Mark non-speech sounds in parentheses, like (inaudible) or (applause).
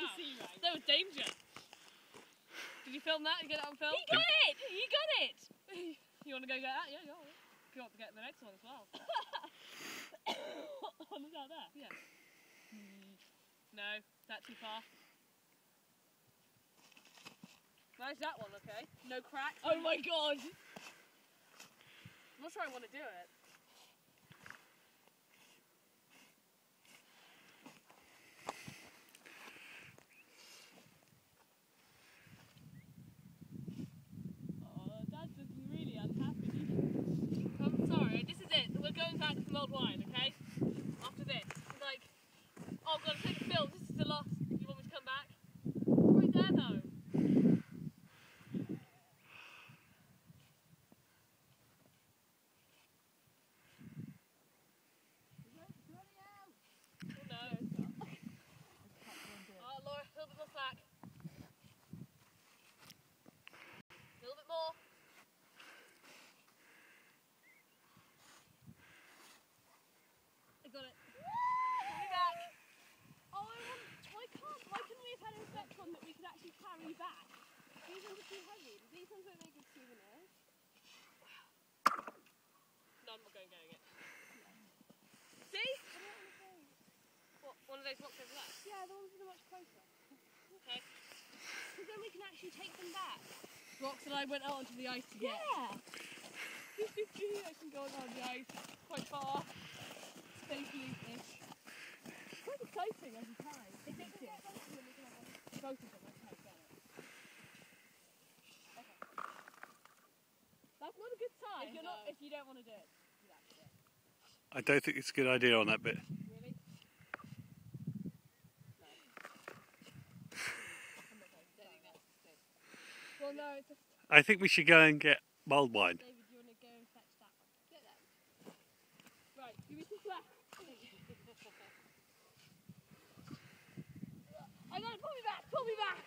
Wow. sea rank. There was danger. Did you film that? You get that on film? He got it! He got it! (laughs) You want to go get that? Yeah, go on. You want to get the next one as well? On the down there. Yeah. No, that's too far. Nice that one, okay? No cracks. Oh my god! I'm not sure I want to do it. Oh, Dad's looking really unhappy. I'm sorry, this is it. We're going back to mulled wine, okay? After this. It's like, oh, I've got to take a film. This is the last. You want me to come back? Right there, though. Oh, no. Oh, Laura, a little bit more slack. A little bit more. I got it. Pull me back. Oh, I want, why can't, why couldn't we have had a fetch one that we could actually carry back? These ones are too heavy. These ones don't make good souvenirs. No, I'm not going getting it. See? I don't want to go. What, one of those rocks over there? Yeah, the ones that are much closer. Okay. Because then we can actually take them back. Rocks that I went out onto the ice to get. Yeah. (laughs) I can go on the ice quite far. Safely-ish. Quite exciting every time. (laughs) If it can get both of them, we can have one. Both of them, I. That's not a good sign. If, you're not, if you don't want to do it, you have to do it. I don't think it's a good idea on that bit. Really? No. I'm not going to do it. Well, no, it's just... I think we should go and get mulled wine. David, you want to go and fetch that one? Get that. Right, give me some slack. I got it. Pull me back. Pull me back.